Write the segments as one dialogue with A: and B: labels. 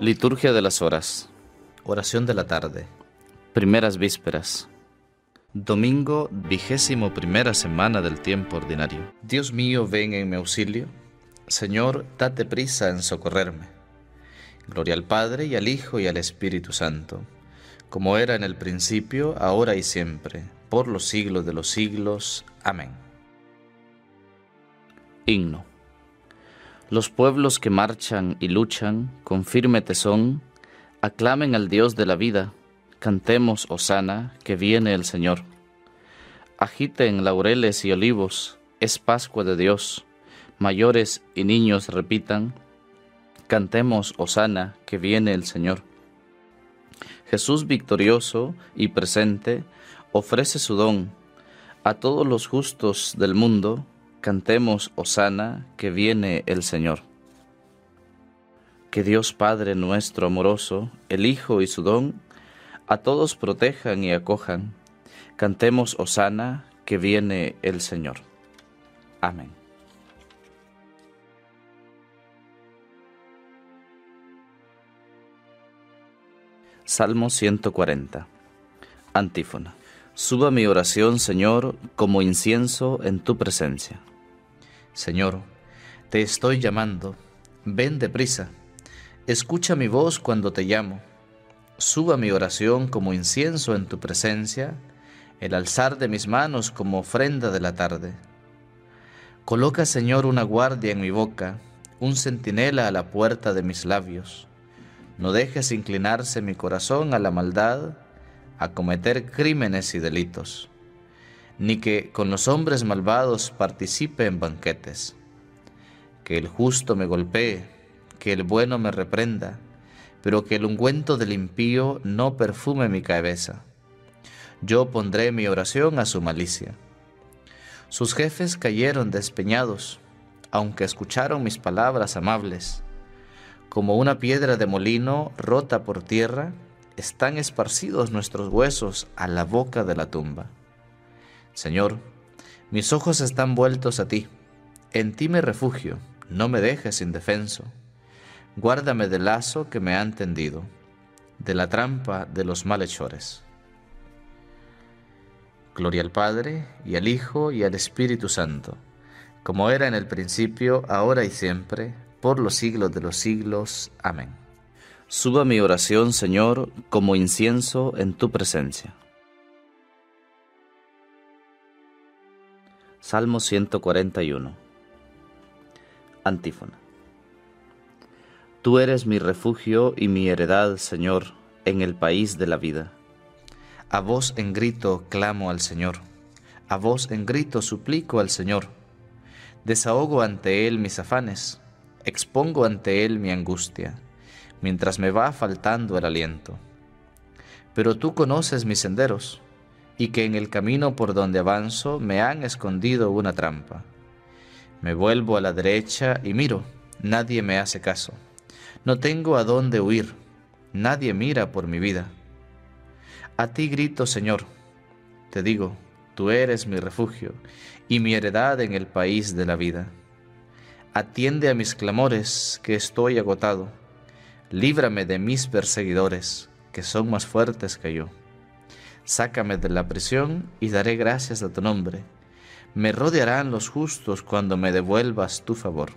A: Liturgia de las Horas. Oración de la tarde. Primeras vísperas. Domingo, vigésimo primera semana del tiempo ordinario. Dios mío, ven en mi auxilio. Señor, date prisa en socorrerme. Gloria al Padre y al Hijo y al Espíritu Santo, como era en el principio, ahora y siempre, por los siglos de los siglos. Amén. Himno. Los pueblos que marchan y luchan con firme tesón, aclamen al Dios de la vida, cantemos Osana, que viene el Señor. Agiten laureles y olivos, es Pascua de Dios, mayores y niños repitan, cantemos Osana, que viene el Señor. Jesús victorioso y presente ofrece su don a todos los justos del mundo, cantemos Osana, que viene el Señor. Que Dios Padre nuestro amoroso, el Hijo y su don, a todos protejan y acojan. Cantemos Osana, que viene el Señor. Amén. Salmo 140. Antífona. Suba mi oración, Señor, como incienso en tu presencia. Señor, te estoy llamando, ven deprisa, escucha mi voz cuando te llamo. Suba mi oración como incienso en tu presencia, el alzar de mis manos como ofrenda de la tarde. Coloca, Señor, una guardia en mi boca, un centinela a la puerta de mis labios. No dejes inclinarse mi corazón a la maldad, a cometer crímenes y delitos ni que con los hombres malvados participe en banquetes. Que el justo me golpee, que el bueno me reprenda, pero que el ungüento del impío no perfume mi cabeza. Yo pondré mi oración a su malicia. Sus jefes cayeron despeñados, aunque escucharon mis palabras amables. Como una piedra de molino rota por tierra, están esparcidos nuestros huesos a la boca de la tumba. Señor, mis ojos están vueltos a ti, en ti me refugio, no me dejes indefenso. Guárdame del lazo que me han tendido, de la trampa de los malhechores. Gloria al Padre, y al Hijo, y al Espíritu Santo, como era en el principio, ahora y siempre, por los siglos de los siglos. Amén. Suba mi oración, Señor, como incienso en tu presencia. Salmo 141. Antífona. Tú eres mi refugio y mi heredad, Señor, en el país de la vida. A voz en grito clamo al Señor, a voz en grito suplico al Señor. Desahogo ante Él mis afanes, expongo ante Él mi angustia, mientras me va faltando el aliento. Pero tú conoces mis senderos y que en el camino por donde avanzo me han escondido una trampa. Me vuelvo a la derecha y miro, nadie me hace caso. No tengo a dónde huir, nadie mira por mi vida. A ti grito, Señor, te digo, tú eres mi refugio y mi heredad en el país de la vida. Atiende a mis clamores, que estoy agotado. Líbrame de mis perseguidores, que son más fuertes que yo. Sácame de la prisión y daré gracias a tu nombre. Me rodearán los justos cuando me devuelvas tu favor.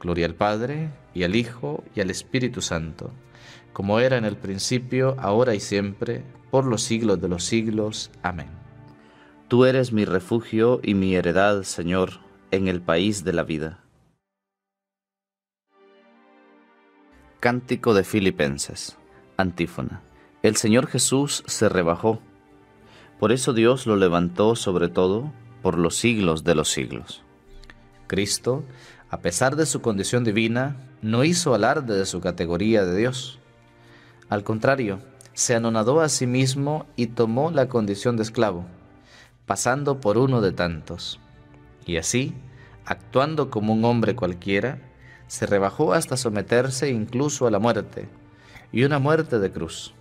A: Gloria al Padre, y al Hijo, y al Espíritu Santo, como era en el principio, ahora y siempre, por los siglos de los siglos. Amén. Tú eres mi refugio y mi heredad, Señor, en el país de la vida. Cántico de Filipenses. Antífona. El Señor Jesús se rebajó. Por eso Dios lo levantó sobre todo por los siglos de los siglos. Cristo, a pesar de su condición divina, no hizo alarde de su categoría de Dios. Al contrario, se anonadó a sí mismo y tomó la condición de esclavo, pasando por uno de tantos. Y así, actuando como un hombre cualquiera, se rebajó hasta someterse incluso a la muerte y una muerte de cruz.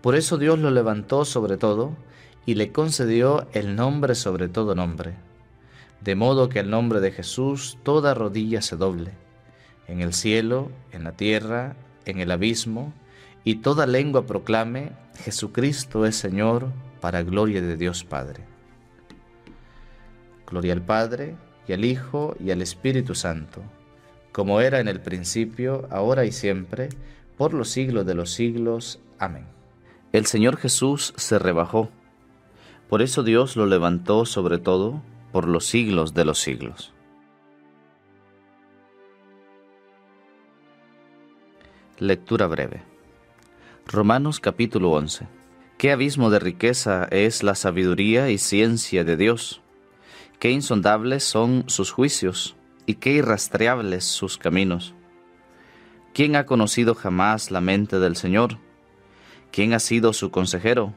A: Por eso Dios lo levantó sobre todo y le concedió el nombre sobre todo nombre, de modo que el nombre de Jesús toda rodilla se doble, en el cielo, en la tierra, en el abismo, y toda lengua proclame, Jesucristo es Señor, para gloria de Dios Padre. Gloria al Padre, y al Hijo, y al Espíritu Santo, como era en el principio, ahora y siempre, por los siglos de los siglos. Amén. El Señor Jesús se rebajó, por eso Dios lo levantó sobre todo por los siglos de los siglos. Lectura breve. Romanos capítulo 11. Qué abismo de riqueza es la sabiduría y ciencia de Dios. Qué insondables son sus juicios y qué irrastreables sus caminos. ¿Quién ha conocido jamás la mente del Señor? ¿Quién ha sido su consejero?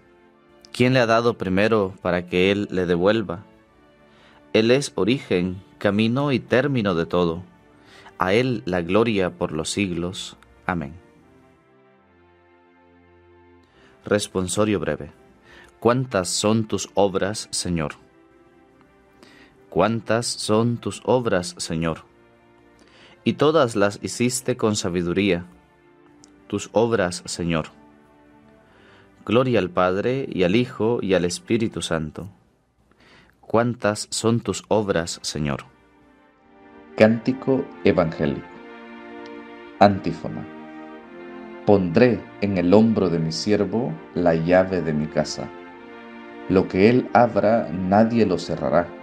A: ¿Quién le ha dado primero para que Él le devuelva? Él es origen, camino y término de todo. A Él la gloria por los siglos. Amén. Responsorio breve. ¿Cuántas son tus obras, Señor? ¿Cuántas son tus obras, Señor? Y todas las hiciste con sabiduría. Tus obras, Señor Gloria al Padre y al Hijo y al Espíritu Santo. ¿Cuántas son tus obras, Señor?
B: Cántico Evangélico. Antífona. Pondré en el hombro de mi siervo la llave de mi casa. Lo que él abra, nadie lo cerrará.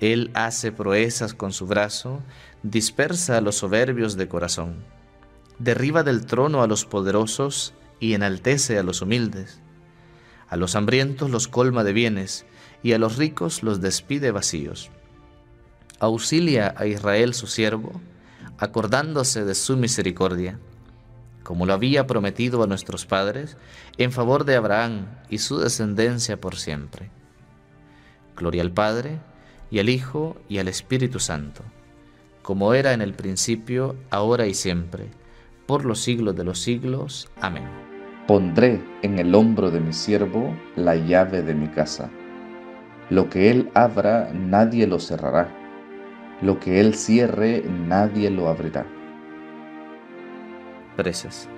A: Él hace proezas con su brazo, dispersa a los soberbios de corazón, derriba del trono a los poderosos, y enaltece a los humildes. A los hambrientos los colma de bienes, y a los ricos los despide vacíos. Auxilia a Israel su siervo, acordándose de su misericordia, como lo había prometido a nuestros padres, en favor de Abraham y su descendencia por siempre. Gloria al Padre, y al Hijo, y al Espíritu Santo, como era en el principio, ahora y siempre, por los siglos de los siglos. Amén.
B: Pondré en el hombro de mi siervo la llave de mi casa. Lo que él abra, nadie lo cerrará. Lo que él cierre, nadie lo abrirá.
A: Preces.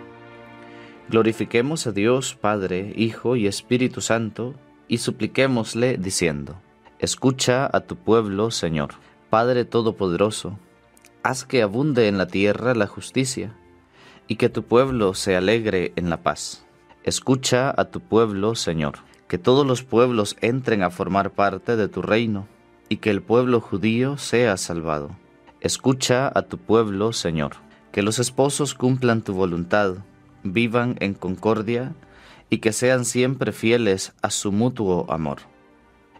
A: Glorifiquemos a Dios Padre, Hijo y Espíritu Santo, y supliquémosle diciendo, Escucha a tu pueblo, Señor. Padre Todopoderoso, haz que abunde en la tierra la justicia y que tu pueblo se alegre en la paz. Escucha a tu pueblo, Señor, que todos los pueblos entren a formar parte de tu reino, y que el pueblo judío sea salvado. Escucha a tu pueblo, Señor, que los esposos cumplan tu voluntad, vivan en concordia, y que sean siempre fieles a su mutuo amor.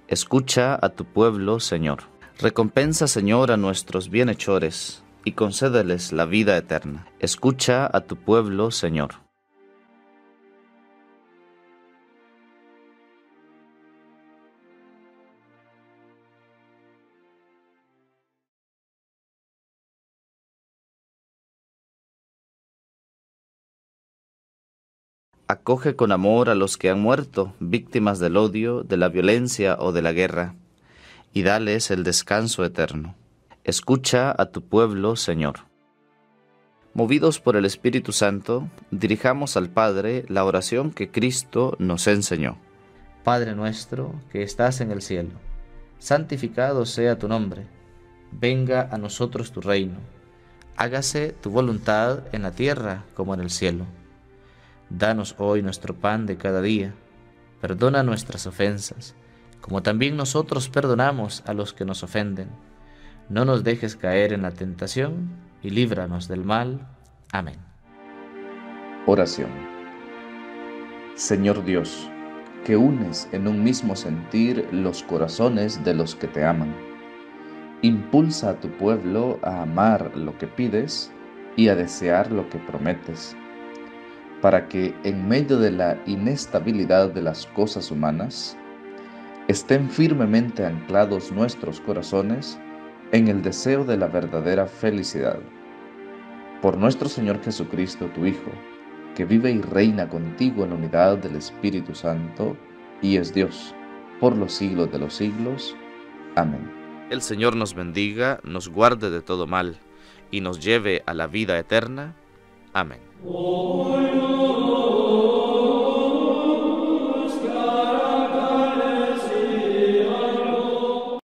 A: Escucha a tu pueblo, Señor. Recompensa, Señor, a nuestros bienhechores y concédeles la vida eterna. Escucha a tu pueblo, Señor. Acoge con amor a los que han muerto, víctimas del odio, de la violencia o de la guerra, y dales el descanso eterno. Escucha a tu pueblo, Señor. Movidos por el Espíritu Santo, dirijamos al Padre la oración que Cristo nos enseñó. Padre nuestro que estás en el cielo, santificado sea tu nombre, venga a nosotros tu reino, hágase tu voluntad en la tierra como en el cielo. Danos hoy nuestro pan de cada día, perdona nuestras ofensas, como también nosotros perdonamos a los que nos ofenden no nos dejes caer en la tentación y líbranos del mal. Amén.
B: Oración. Señor Dios, que unes en un mismo sentir los corazones de los que te aman. Impulsa a tu pueblo a amar lo que pides y a desear lo que prometes, para que en medio de la inestabilidad de las cosas humanas, estén firmemente anclados nuestros corazones en el deseo de la verdadera felicidad. Por nuestro Señor Jesucristo, tu Hijo, que vive y reina contigo en la unidad del Espíritu Santo, y es Dios, por los siglos de los siglos. Amén.
A: El Señor nos bendiga, nos guarde de todo mal, y nos lleve a la vida eterna. Amén.